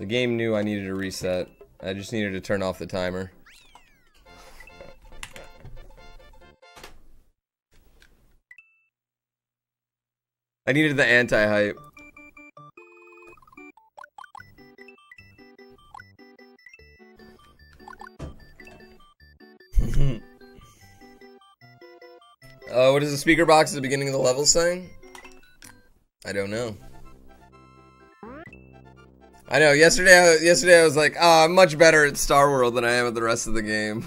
The game knew I needed a reset. I just needed to turn off the timer. I needed the anti-hype. uh, what is the speaker box at the beginning of the level saying? I don't know. I know. Yesterday, I, yesterday I was like, "Ah, oh, I'm much better at Star World than I am at the rest of the game."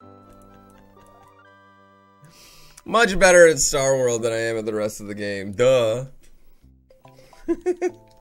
much better at Star World than I am at the rest of the game. Duh.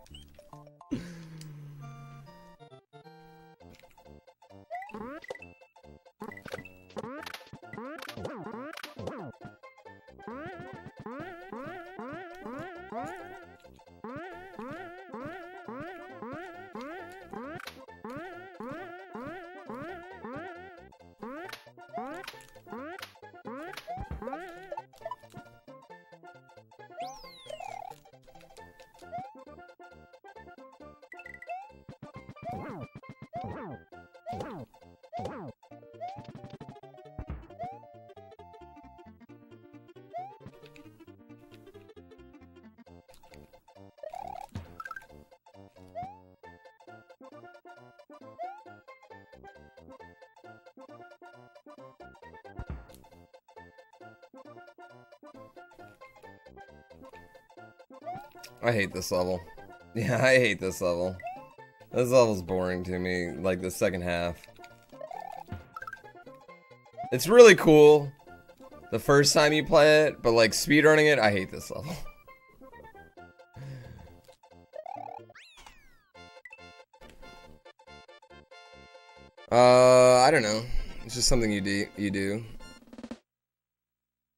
I hate this level. Yeah, I hate this level. This level's boring to me, like the second half. It's really cool the first time you play it, but like speedrunning it, I hate this level. Uh, I don't know. It's just something you do. You do.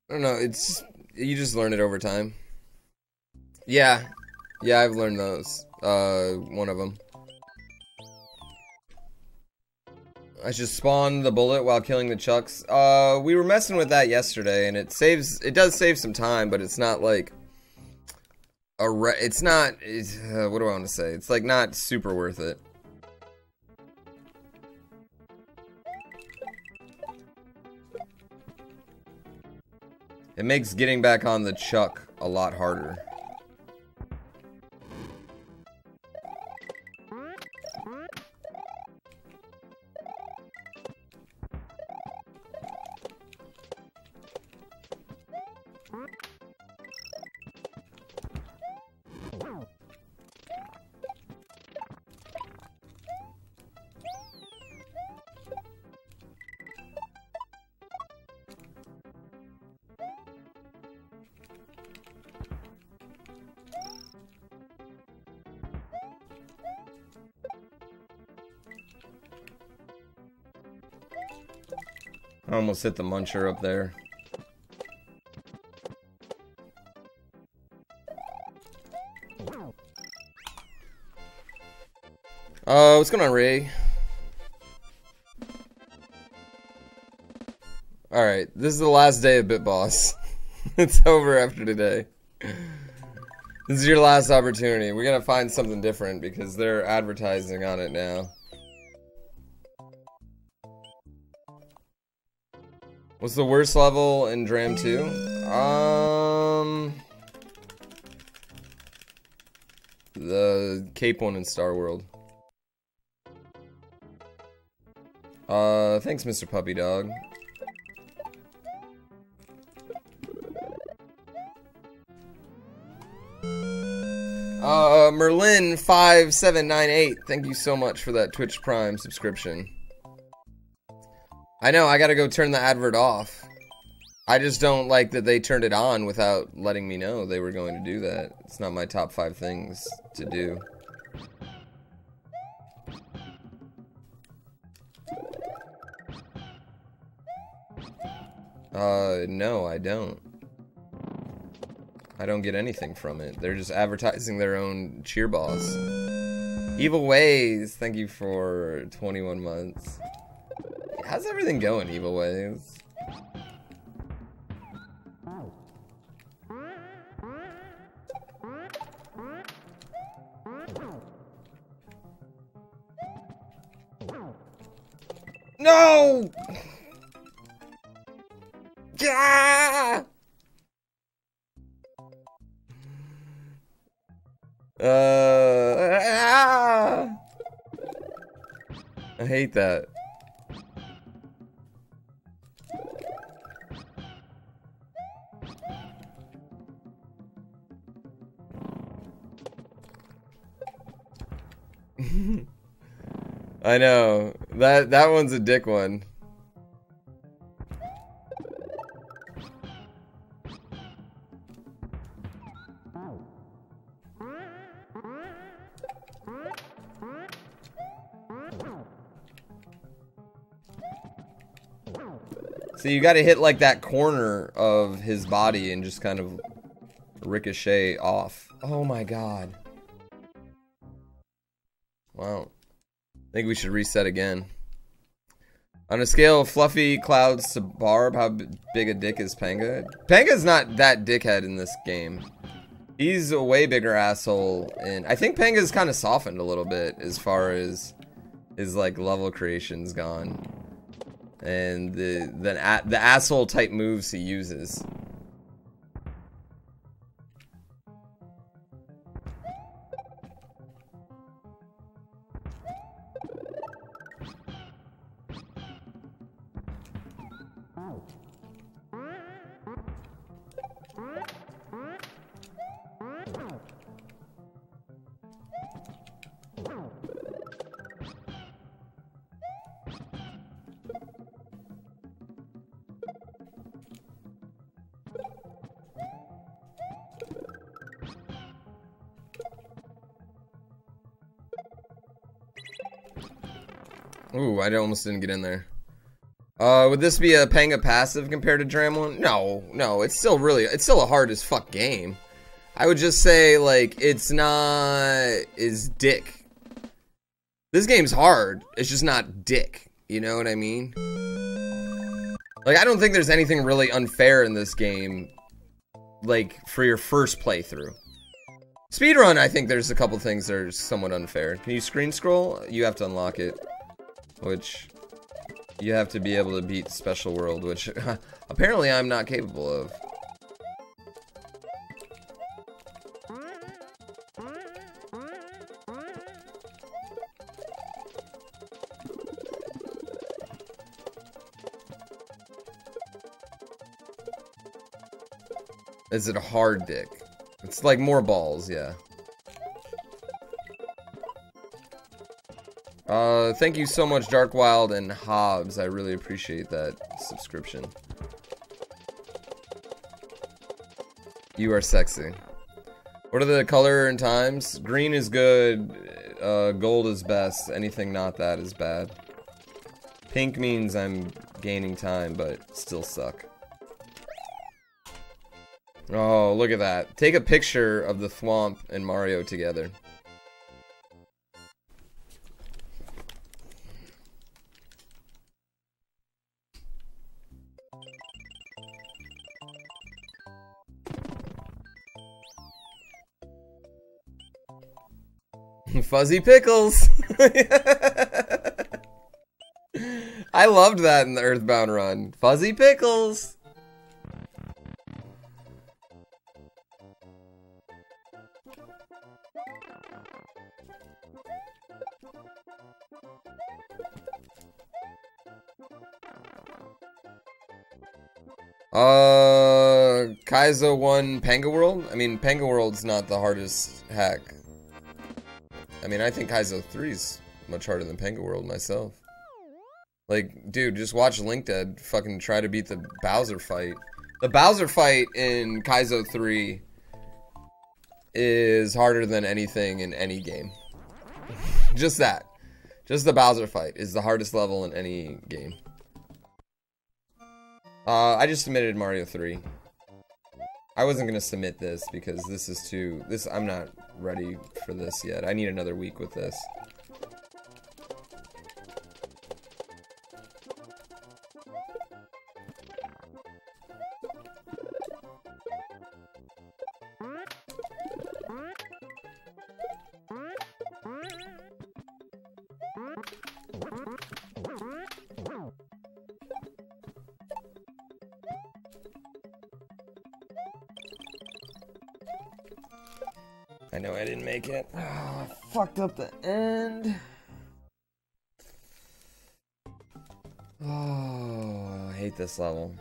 I don't know. It's you just learn it over time. Yeah, yeah, I've learned those. Uh, one of them. I should spawn the bullet while killing the chucks. Uh, we were messing with that yesterday, and it saves. It does save some time, but it's not like a. Re it's not. It's, uh, what do I want to say? It's like not super worth it. It makes getting back on the chuck a lot harder. I almost hit the muncher up there. Uh, what's going on, Ray? Alright, this is the last day of Bit Boss. it's over after today. This is your last opportunity. We're gonna find something different because they're advertising on it now. What's the worst level in Dram 2? Um... The Cape one in Star World. Uh, thanks, Mr. Puppy Dog. Uh, Merlin5798, thank you so much for that Twitch Prime subscription. I know, I gotta go turn the advert off. I just don't like that they turned it on without letting me know they were going to do that. It's not my top five things to do. Uh, no, I don't. I don't get anything from it. They're just advertising their own cheer boss. Evil Ways, thank you for 21 months. How's everything going, Evil Ways? No! Yeah! Uh, ah! I hate that. I know. That that one's a dick one. So you gotta hit like that corner of his body and just kind of ricochet off. Oh my god. Wow. I think we should reset again. On a scale of fluffy clouds to barb, how big a dick is Panga? Panga's not that dickhead in this game. He's a way bigger asshole, and I think Panga's kind of softened a little bit as far as his like level creation's gone, and the the the asshole type moves he uses. I almost didn't get in there. Uh, would this be a Panga passive compared to Dramlin? No, no, it's still really, it's still a hard as fuck game. I would just say, like, it's not is dick. This game's hard. It's just not dick. You know what I mean? Like, I don't think there's anything really unfair in this game, like, for your first playthrough. Speedrun, I think there's a couple things that are somewhat unfair. Can you screen scroll? You have to unlock it which you have to be able to beat Special World, which apparently I'm not capable of. Is it a hard dick? It's like more balls, yeah. Thank you so much, Dark Wild and Hobbs. I really appreciate that subscription. You are sexy. What are the color and times? Green is good. Uh, gold is best. Anything not that is bad. Pink means I'm gaining time, but still suck. Oh, look at that. Take a picture of the Thwomp and Mario together. Fuzzy Pickles! I loved that in the Earthbound run. Fuzzy Pickles! Uh, Kaizo won Panga World? I mean, Panga World's not the hardest hack. I mean, I think Kaizo 3 is much harder than Panga World myself. Like, dude, just watch Link Dead fucking try to beat the Bowser fight. The Bowser fight in Kaizo 3 is harder than anything in any game. just that. Just the Bowser fight is the hardest level in any game. Uh, I just submitted Mario 3. I wasn't gonna submit this because this is too, this, I'm not ready for this yet. I need another week with this. Fucked up the end. Oh, I hate this level.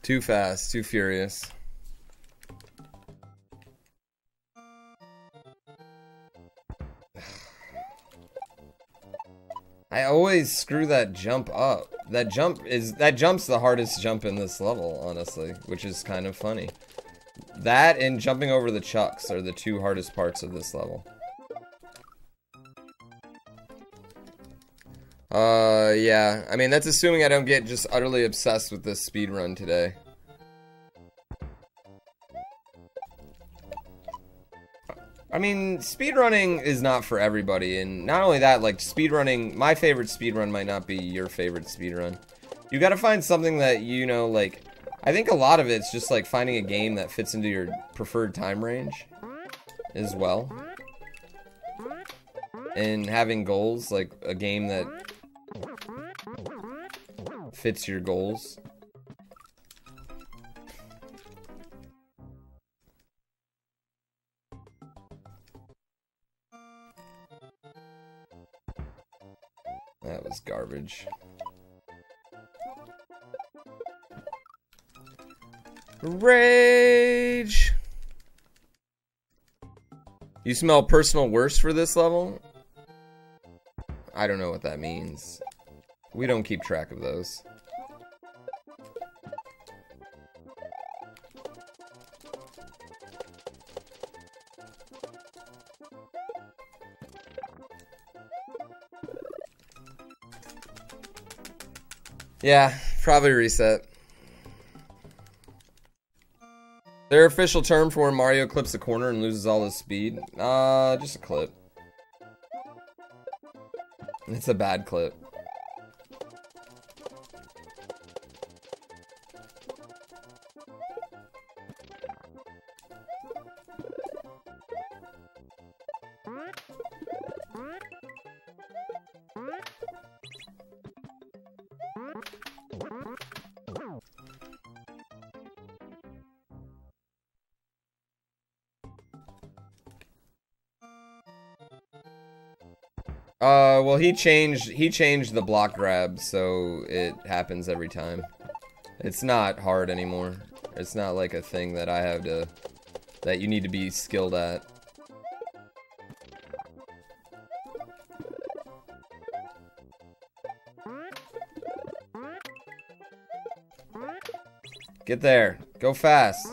Too fast, too furious. I always screw that jump up. That jump is that jump's the hardest jump in this level, honestly, which is kind of funny. That and jumping over the chucks are the two hardest parts of this level. Uh, yeah. I mean, that's assuming I don't get just utterly obsessed with this speed run today. Mean, speedrunning is not for everybody, and not only that, like, speedrunning, my favorite speedrun might not be your favorite speedrun. You gotta find something that, you know, like, I think a lot of it's just, like, finding a game that fits into your preferred time range as well. And having goals, like, a game that fits your goals. Garbage. Rage! You smell personal worst for this level? I don't know what that means. We don't keep track of those. Yeah, probably reset. Their official term for when Mario clips a corner and loses all his speed? Uh, just a clip. It's a bad clip. He changed he changed the block grab, so it happens every time. It's not hard anymore. It's not like a thing that I have to that you need to be skilled at. Get there. Go fast.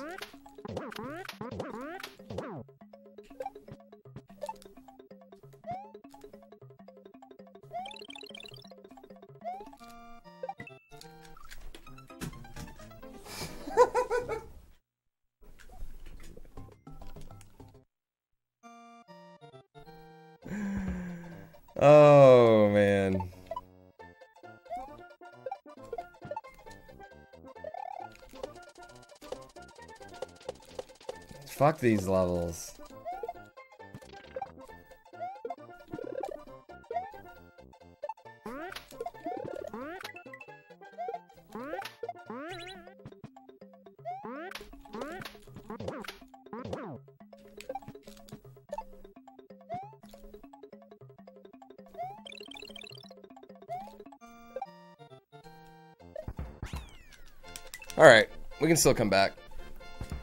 Fuck these levels. Alright, we can still come back.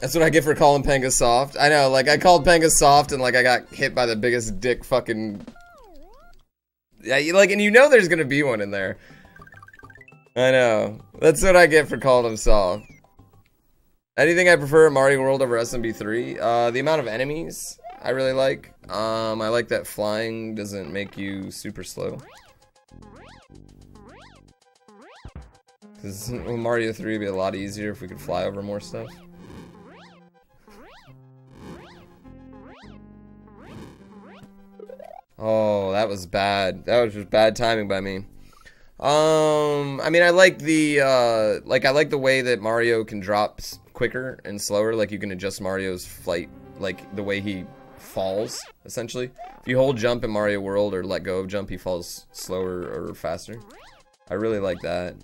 That's what I get for calling Panga soft. I know, like, I called Panga soft and, like, I got hit by the biggest dick fucking... Yeah, you, like, and you know there's gonna be one in there. I know. That's what I get for calling him soft. Anything I prefer Mario World over SMB3? Uh, the amount of enemies I really like. Um, I like that flying doesn't make you super slow. Because Mario 3 would be a lot easier if we could fly over more stuff. That was bad. That was just bad timing by me. Um, I mean, I like the, uh, like, I like the way that Mario can drop quicker and slower. Like you can adjust Mario's flight, like the way he falls, essentially. If you hold jump in Mario World or let go of jump, he falls slower or faster. I really like that.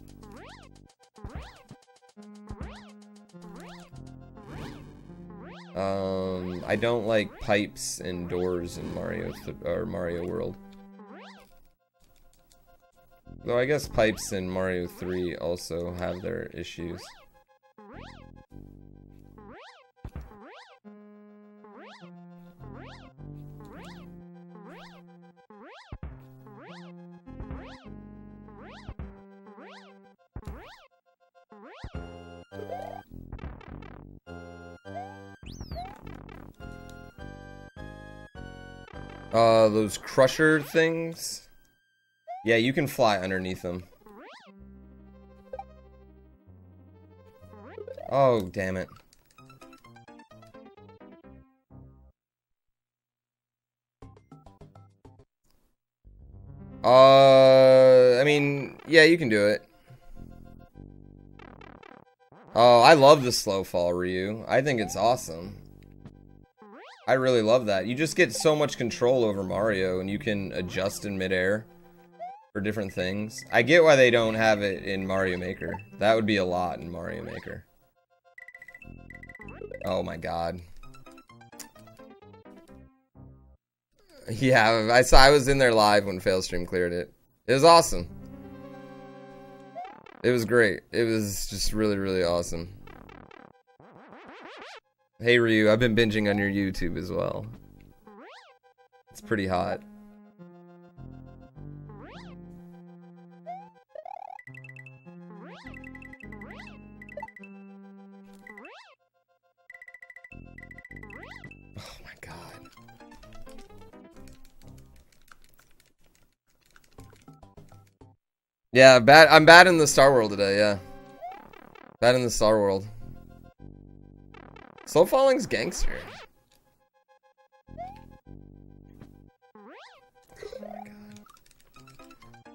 Um, I don't like pipes and doors in Mario or Mario World. Though I guess pipes in Mario 3 also have their issues. Uh, those crusher things? Yeah, you can fly underneath them. Oh, damn it. Uh, I mean, yeah, you can do it. Oh, I love the slow fall, Ryu. I think it's awesome. I really love that. You just get so much control over Mario, and you can adjust in midair for different things. I get why they don't have it in Mario Maker. That would be a lot in Mario Maker. Oh my god. Yeah, I saw I was in there live when Failstream cleared it. It was awesome. It was great. It was just really, really awesome. Hey Ryu, I've been binging on your YouTube as well. It's pretty hot. Oh my god. Yeah, bad. I'm bad in the Star World today. Yeah, bad in the Star World. Slow Falling's gangster.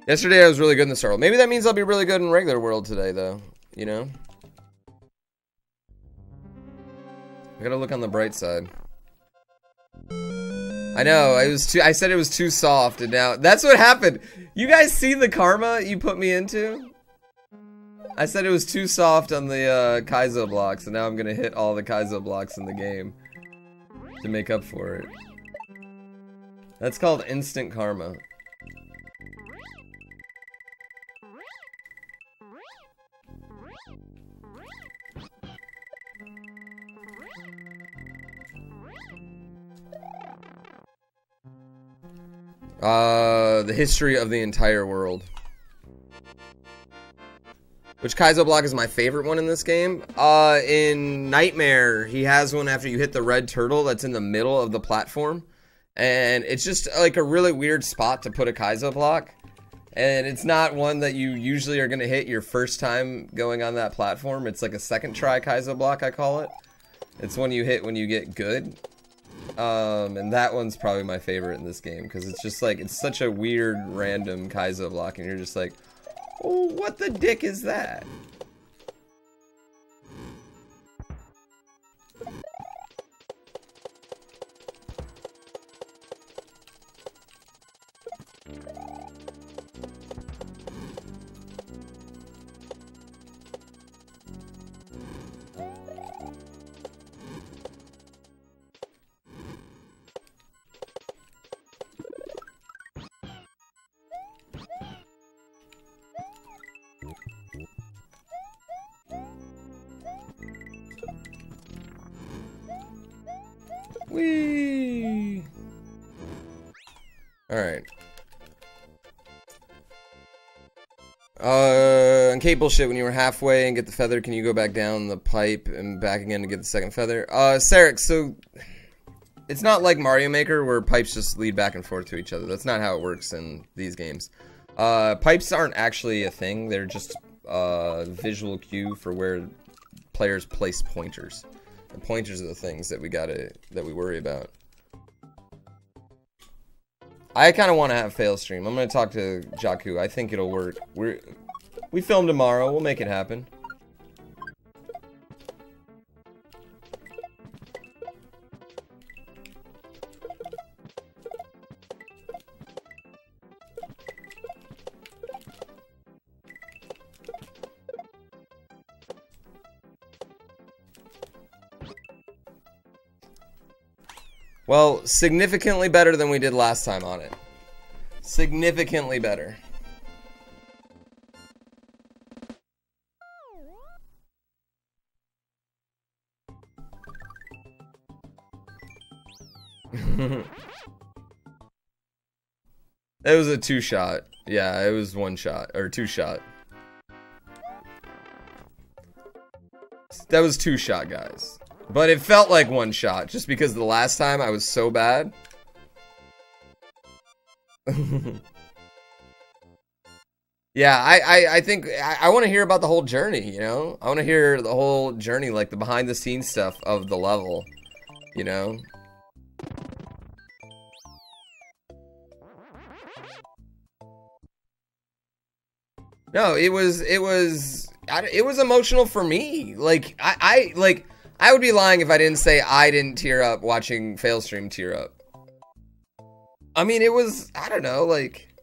Yesterday I was really good in the Star World. Maybe that means I'll be really good in regular world today, though. You know? I gotta look on the bright side. I know, I was too I said it was too soft and now that's what happened. You guys see the karma you put me into? I said it was too soft on the uh, Kaizo blocks and now I'm gonna hit all the Kaizo blocks in the game to make up for it. That's called instant karma. Uh, the history of the entire world. Which Kaizo block is my favorite one in this game. Uh, in Nightmare, he has one after you hit the red turtle that's in the middle of the platform. And it's just like a really weird spot to put a Kaizo block. And it's not one that you usually are going to hit your first time going on that platform. It's like a second try Kaizo block, I call it. It's one you hit when you get good. Um, and that one's probably my favorite in this game because it's just like it's such a weird random Kaizo block and you're just like, Oh, what the dick is that? Whee! Alright. Uh, on cable shit, when you were halfway and get the feather, can you go back down the pipe and back again to get the second feather? Uh, Sarek, so... It's not like Mario Maker where pipes just lead back and forth to each other. That's not how it works in these games. Uh, pipes aren't actually a thing. They're just a uh, visual cue for where players place pointers. The pointers are the things that we gotta, that we worry about. I kind of want to have fail stream. I'm gonna talk to Jaku. I think it'll work. We're we film tomorrow. We'll make it happen. Well, significantly better than we did last time on it. Significantly better. it was a two shot. Yeah, it was one shot or two shot. That was two shot, guys. But it felt like one shot just because the last time I was so bad. yeah, I, I, I think I, I want to hear about the whole journey, you know? I want to hear the whole journey, like the behind the scenes stuff of the level, you know? No, it was it was it was emotional for me. Like I, I like I would be lying if I didn't say I didn't tear up watching Failstream tear up. I mean, it was I don't know, like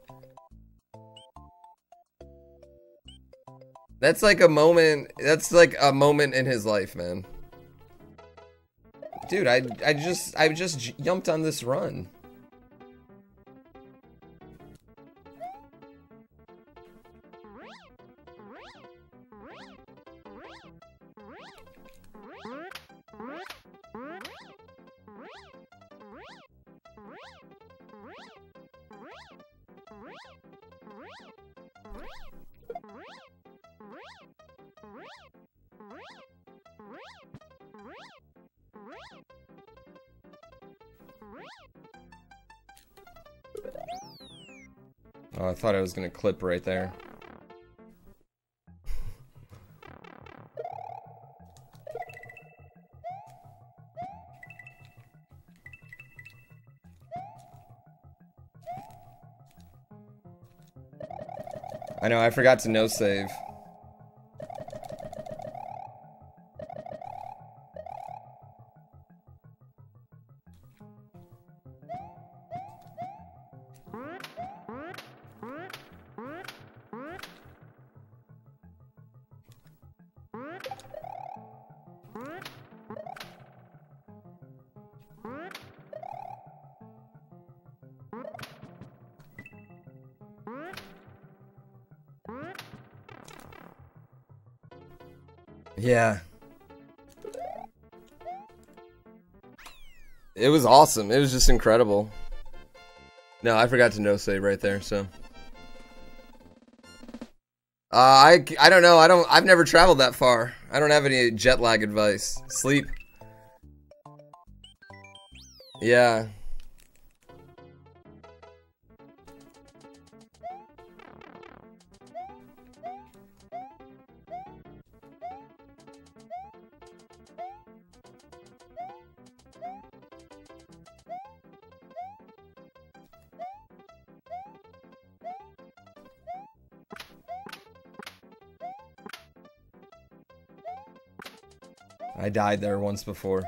That's like a moment. That's like a moment in his life, man. Dude, I I just I just jumped on this run. Oh, I thought I was gonna clip right there. I know, I forgot to no save. Was awesome. It was just incredible. No, I forgot to no save right there, so. Uh, I, I don't know. I don't, I've never traveled that far. I don't have any jet lag advice. Sleep. Yeah. Died there once before.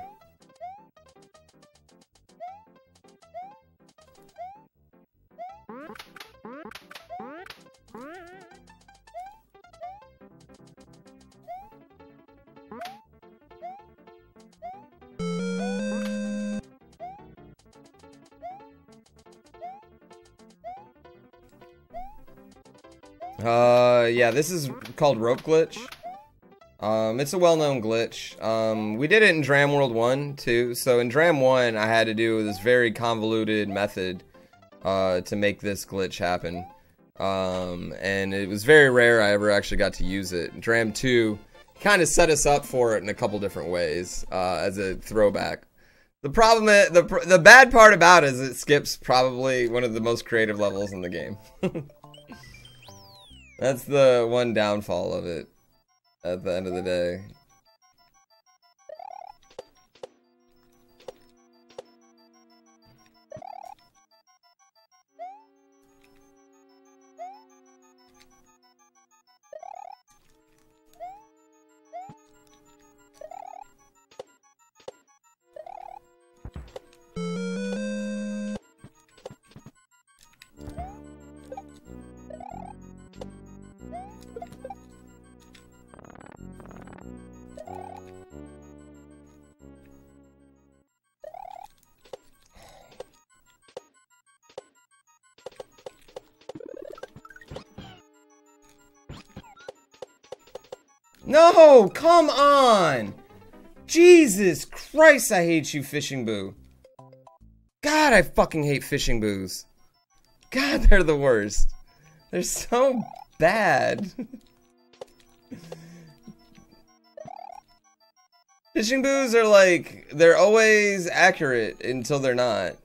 Uh, yeah, this is called Rope Glitch. Um, it's a well-known glitch. Um, we did it in Dram World 1, too. So in Dram 1, I had to do this very convoluted method uh, to make this glitch happen. Um, and it was very rare I ever actually got to use it. Dram 2 kind of set us up for it in a couple different ways uh, as a throwback. The problem, is, the the bad part about it is it skips probably one of the most creative levels in the game. That's the one downfall of it at the end of the day. No, come on! Jesus Christ, I hate you, Fishing Boo. God, I fucking hate Fishing Boos. God, they're the worst. They're so bad. Fishing Boos are like, they're always accurate until they're not.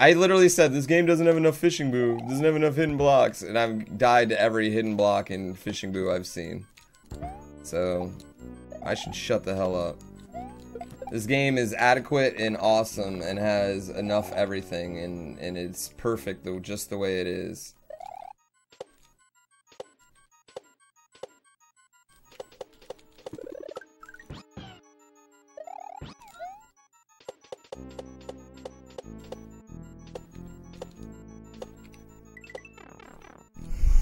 I literally said, this game doesn't have enough Fishing Boo, doesn't have enough hidden blocks, and I've died to every hidden block in Fishing Boo I've seen. So, I should shut the hell up. This game is adequate and awesome and has enough everything, and, and it's perfect though, just the way it is.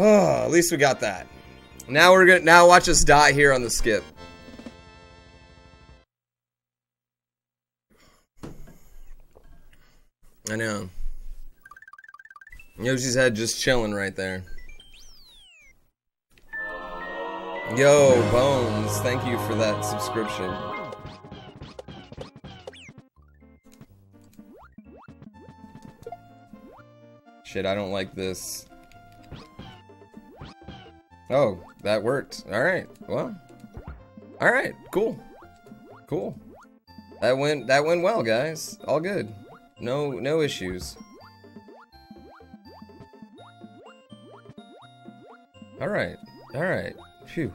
Oh, at least we got that. Now we're gonna now watch us die here on the skip. I know. Yoshi's head just chilling right there. Yo, Bones, thank you for that subscription. Shit, I don't like this. Oh, that worked. Alright, well. Alright, cool. Cool. That went that went well, guys. All good. No no issues. Alright. Alright. Phew.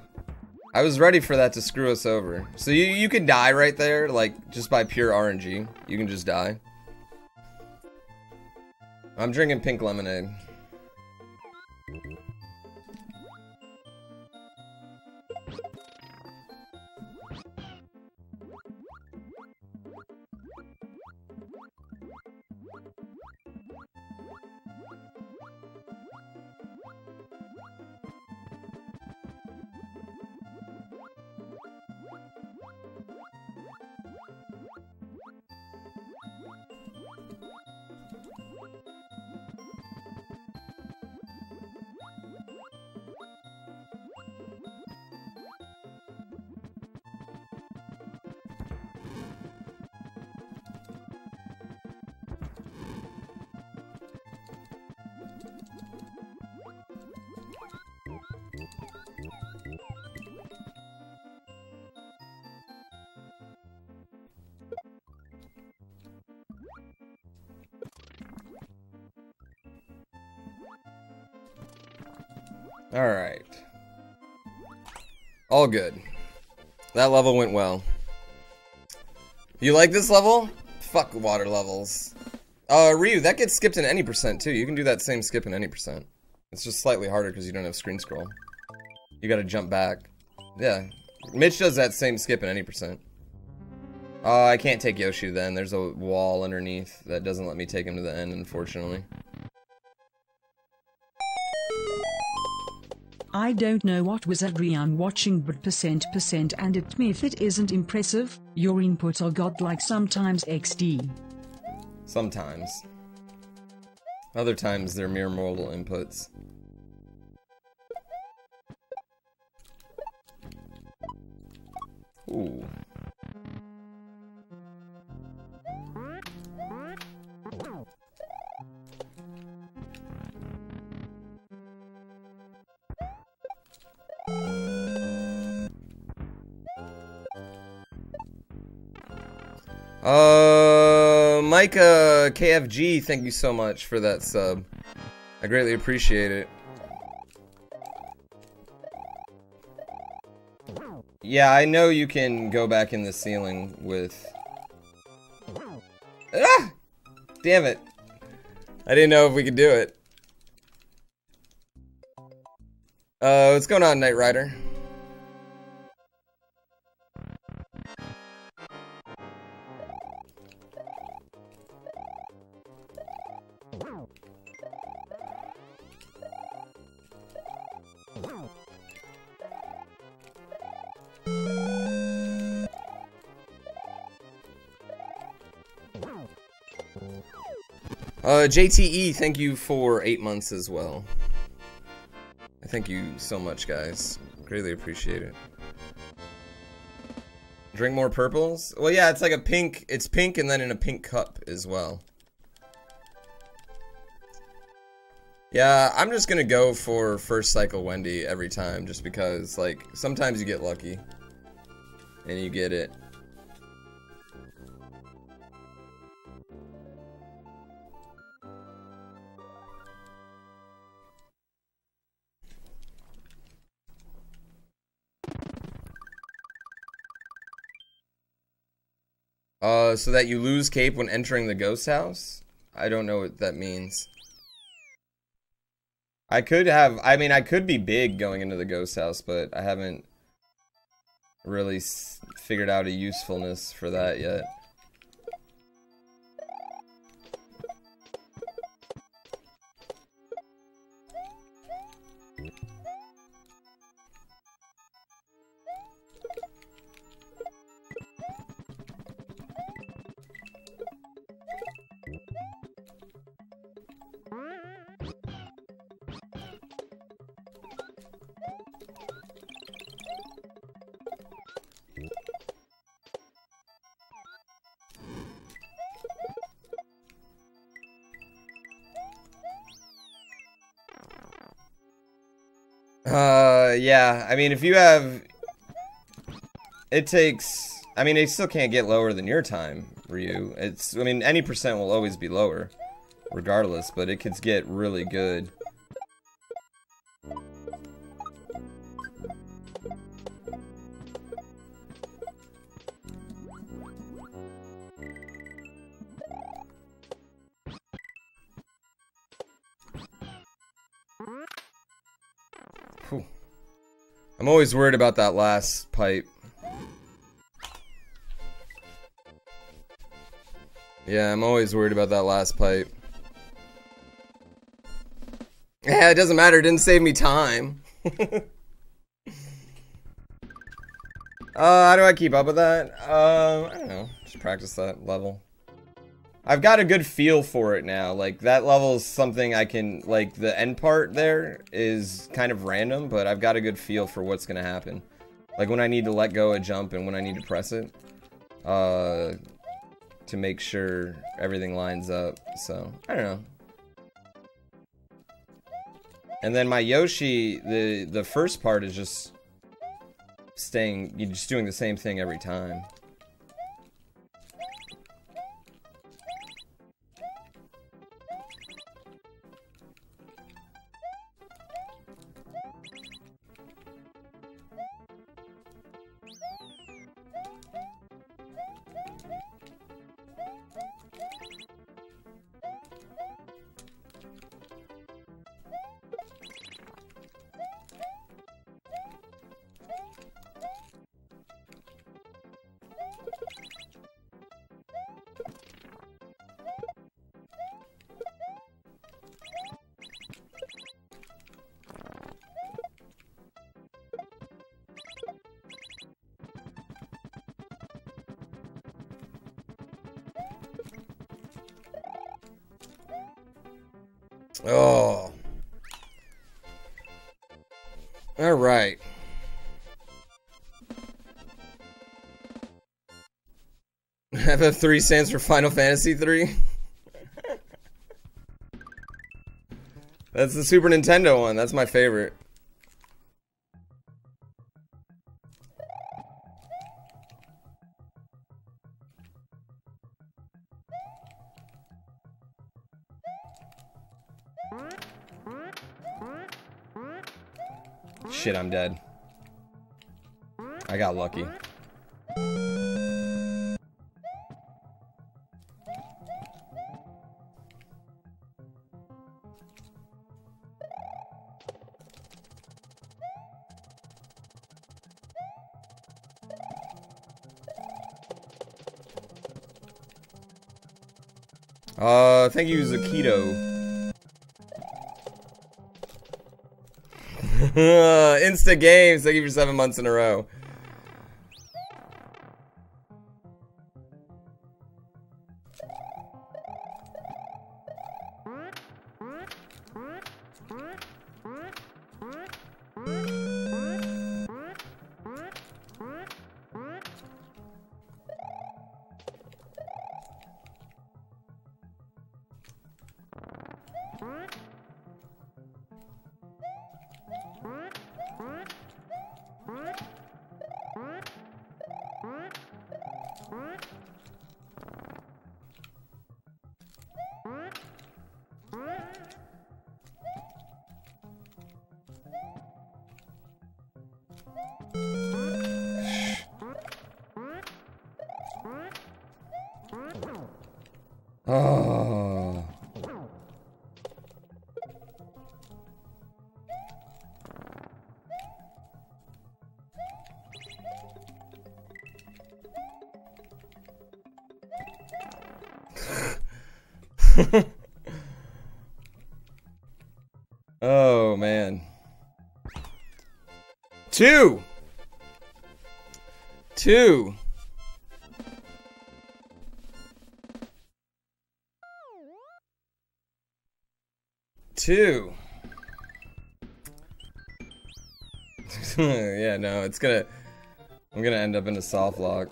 I was ready for that to screw us over. So you you can die right there, like just by pure RNG. You can just die. I'm drinking pink lemonade. Alright. All good. That level went well. You like this level? Fuck water levels. Uh, Ryu, that gets skipped in any percent too. You can do that same skip in any percent. It's just slightly harder because you don't have screen scroll. You gotta jump back. Yeah. Mitch does that same skip in any percent. Uh, I can't take Yoshi then. There's a wall underneath that doesn't let me take him to the end, unfortunately. I don't know what wizardry I'm watching but percent percent and it me if it isn't impressive, your inputs are godlike sometimes XD. Sometimes. Other times they're mere mortal inputs. Ooh. Uh, Micah KFG, thank you so much for that sub. I greatly appreciate it. Yeah, I know you can go back in the ceiling with... Ah! Damn it. I didn't know if we could do it. Uh, what's going on, Knight Rider? Uh, JTE, thank you for eight months as well. Thank you so much, guys. Greatly appreciate it. Drink more purples? Well, yeah, it's like a pink. It's pink and then in a pink cup as well. Yeah, I'm just gonna go for first cycle Wendy every time, just because, like, sometimes you get lucky. And you get it. Uh, so that you lose cape when entering the ghost house? I don't know what that means. I could have, I mean, I could be big going into the ghost house, but I haven't really figured out a usefulness for that yet. Yeah. I mean, if you have... It takes... I mean, they still can't get lower than your time, Ryu. It's... I mean, any percent will always be lower. Regardless, but it could get really good. I'm always worried about that last pipe. Yeah, I'm always worried about that last pipe. Yeah, it doesn't matter. It didn't save me time. uh, how do I keep up with that? Uh, I don't know. Just practice that level. I've got a good feel for it now. Like, that level is something I can, like, the end part there is kind of random, but I've got a good feel for what's going to happen. Like, when I need to let go a jump and when I need to press it. Uh, to make sure everything lines up. So, I don't know. And then my Yoshi, the, the first part is just staying, you're just doing the same thing every time. Oh. All right. FF3 stands for Final Fantasy 3. That's the Super Nintendo one. That's my favorite. shit, I'm dead. I got lucky. Uh, thank you, Zakido. Insta Games, thank you for seven months in a row. Two. Two. Two. yeah, no, it's gonna. I'm gonna end up in a soft lock.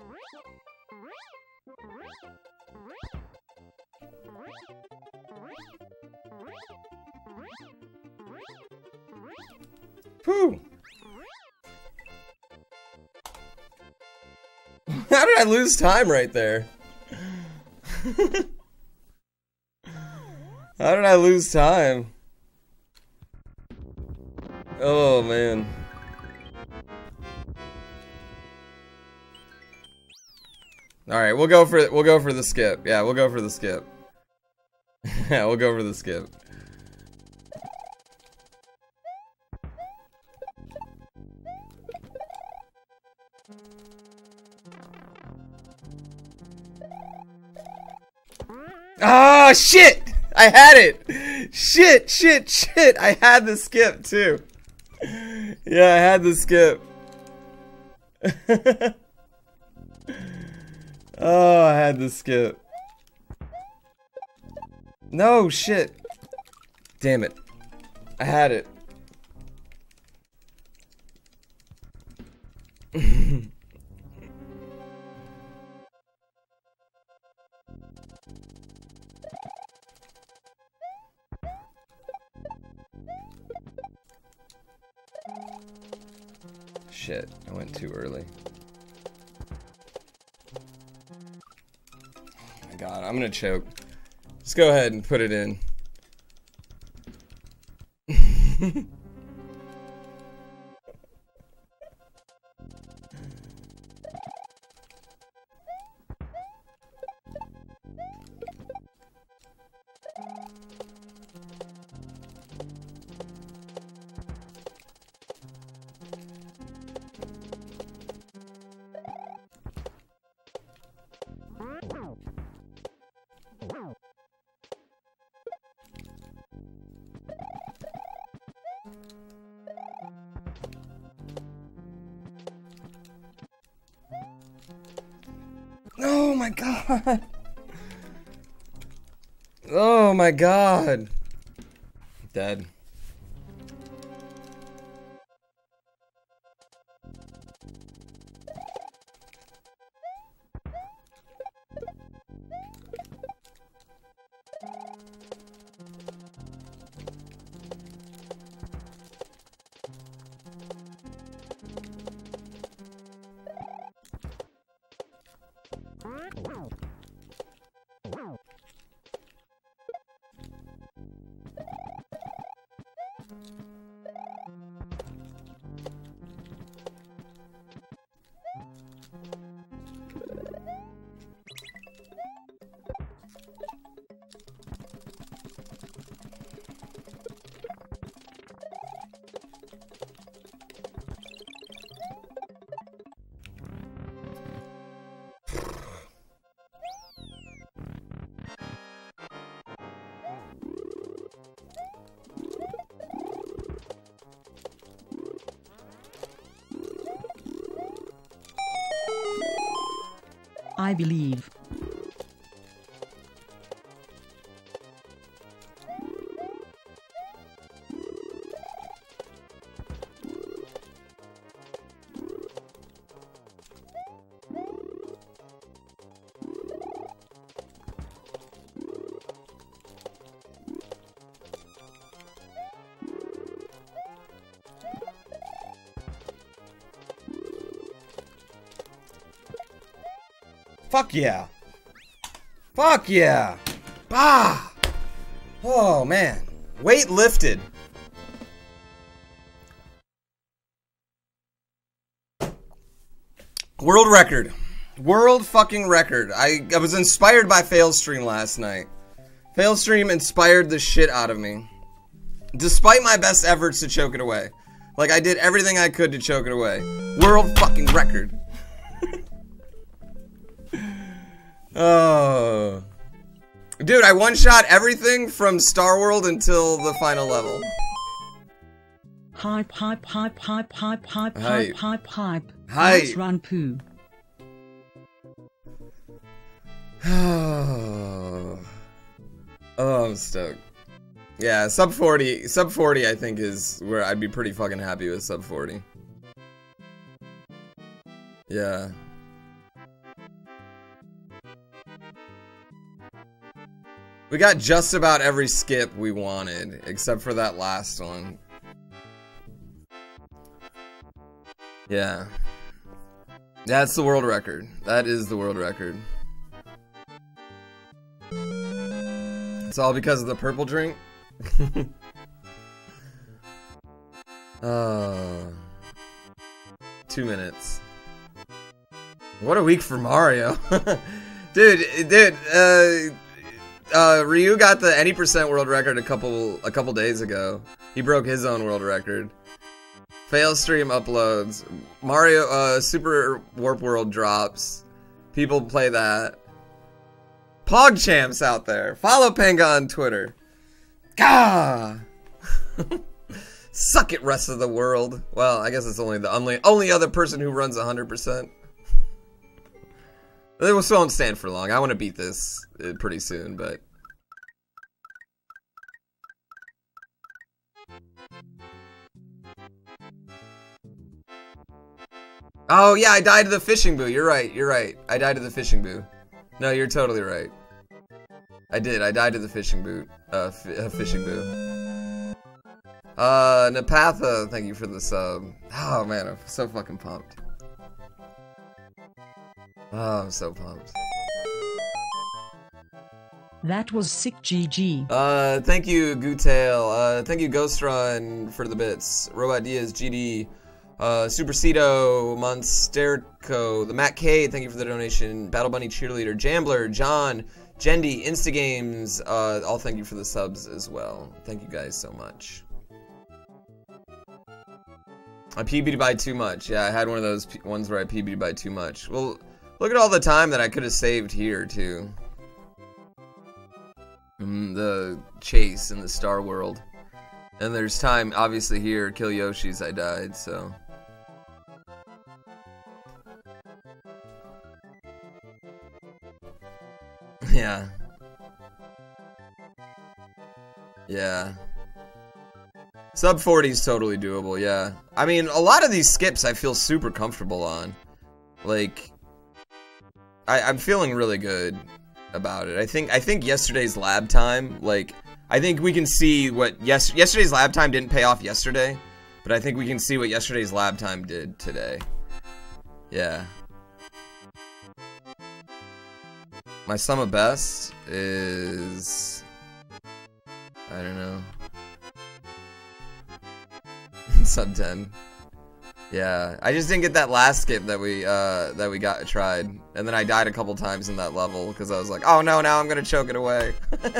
How did I lose time right there? How did I lose time? Oh man. We'll go for we'll go for the skip. Yeah, we'll go for the skip. yeah, we'll go for the skip. Ah, shit! I had it! Shit, shit, shit! I had the skip too. Yeah, I had the skip. oh, I had to skip. No, shit. Damn it. I had it. God, I'm gonna choke. Just go ahead and put it in. god. Oh my god. I believe. Fuck yeah. Fuck yeah. Bah. Oh man. Weight lifted. World record. World fucking record. I, I was inspired by Failstream last night. Failstream inspired the shit out of me. Despite my best efforts to choke it away. Like, I did everything I could to choke it away. World fucking record. Oh. Dude, I one-shot everything from Star World until the final level. Hype, hype, hype, hype, hype, hype, Hype. hype, hype, hype. Let's run poo. oh, I'm stoked. Yeah, sub 40, sub 40 I think is where I'd be pretty fucking happy with sub 40. Yeah. We got just about every skip we wanted, except for that last one. Yeah. That's the world record. That is the world record. It's all because of the purple drink. uh, two minutes. What a week for Mario, dude. Dude, uh, uh, Ryu got the any percent world record a couple a couple days ago. He broke his own world record. Fail stream uploads. Mario uh, Super Warp World drops. People play that. PogChamps out there. Follow Panga on Twitter. Gah! Suck it, rest of the world. Well, I guess it's only the only only other person who runs 100%. It will- won't stand for long. I want to beat this uh, pretty soon, but Oh yeah, I died to the fishing boo. You're right. You're right. I died to the fishing boo. No, you're totally right. I did. I died to the fishing boot. Uh, uh, fishing boo. Uh, Napatha, thank you for the sub. Oh man, I'm so fucking pumped. Oh, I'm so pumped. That was sick GG. Uh, thank you, Gutail. Uh, thank you, Ghost Run, for the bits. Robot Diaz, GD, uh, Supercedo, Monsterco, the Matt K, thank you for the donation. Battle Bunny Cheerleader, Jambler, John, Jendi, Instagames, uh, all thank you for the subs as well. Thank you guys so much. I PB'd by too much. Yeah, I had one of those p- ones where I PB'd by too much. Well, Look at all the time that I could have saved here, too. Mm, the chase in the Star World. And there's time, obviously, here. Kill Yoshi's, I died, so. yeah. Yeah. Sub 40 is totally doable, yeah. I mean, a lot of these skips I feel super comfortable on. Like, I, I'm feeling really good about it. I think I think yesterday's lab time, like, I think we can see what yes yesterday's lab time didn't pay off yesterday, but I think we can see what yesterday's lab time did today. Yeah. My sum of best is I don't know. Sub 10. Yeah, I just didn't get that last skip that we uh that we got tried, and then I died a couple times in that level because I was like, oh no, now I'm gonna choke it away.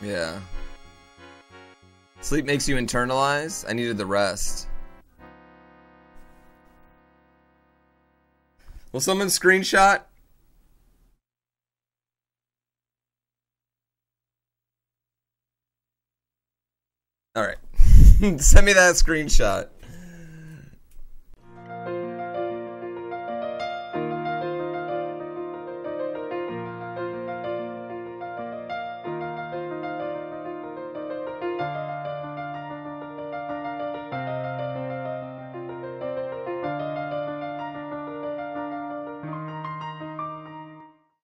yeah. Sleep makes you internalize. I needed the rest. Will someone screenshot? All right. Send me that screenshot.